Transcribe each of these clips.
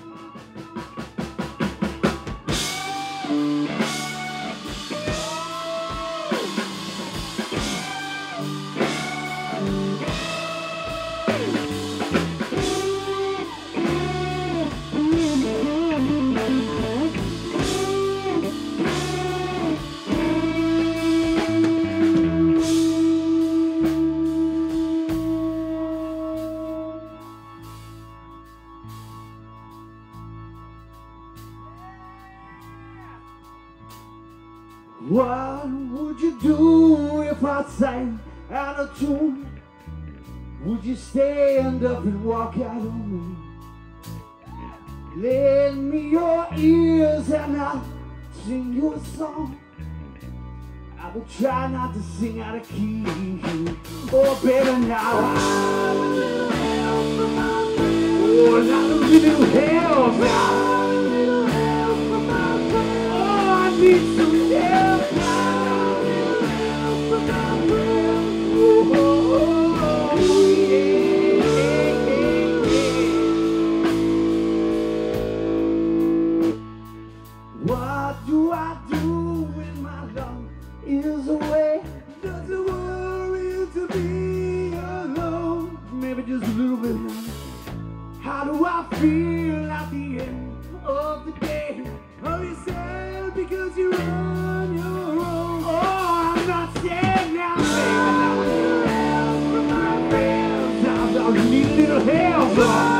フフフフ。What would you do if I sang out of tune? Would you stand up and walk out on me? Lend me your ears and I'll sing you a song. I will try not to sing out of key. Oh, baby, now. Oh, not a little help now. Oh, I need some How do I feel at the end of the day? Are you sad because you're on your own? Oh, I'm not sad now, baby. Help from my friends. I need a little help.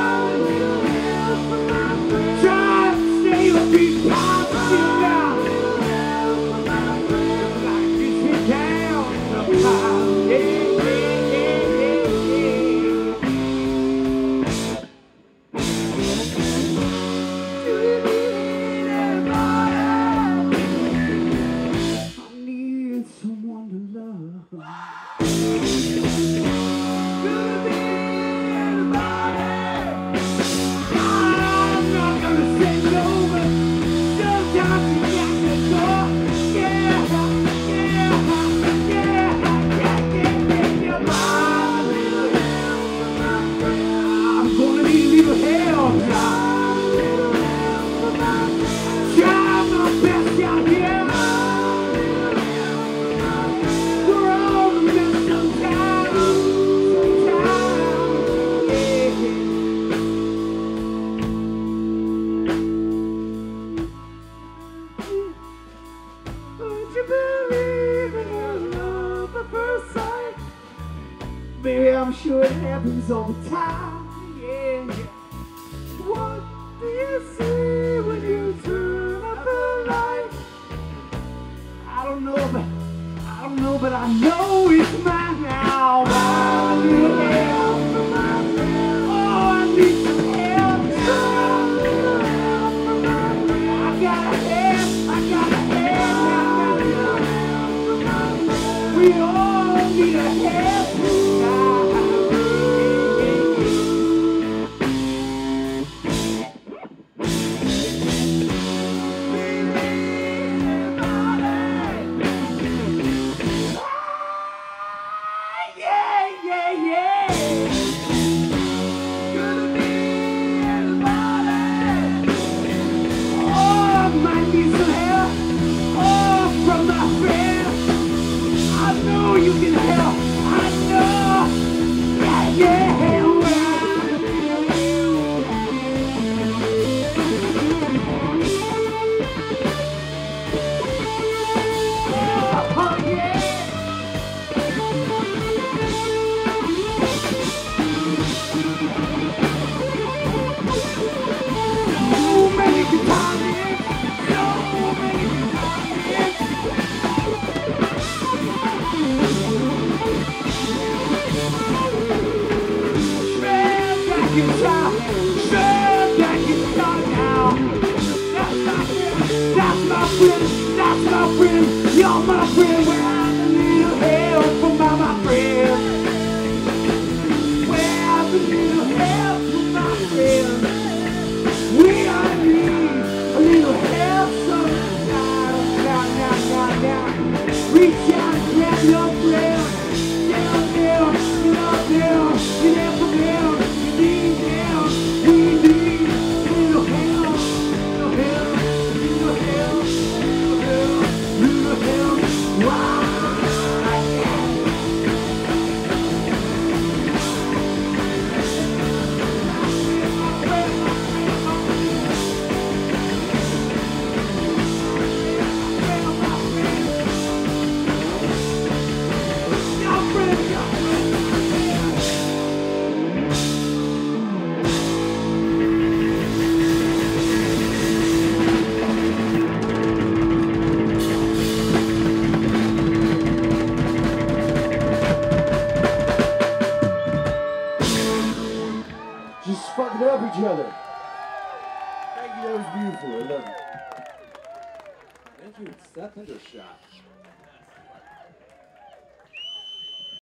I'm sure it happens all the time. Yeah, yeah. What do you see when you turn up the light? I don't know, but I don't know, but I know it's mine now. I need help from. Oh, I need help. I gotta help. I gotta help. We all need a help. Friend, that's my friend. Fucking up each other. Thank you, that was beautiful. I love it. Thank you. Seth Hendershot.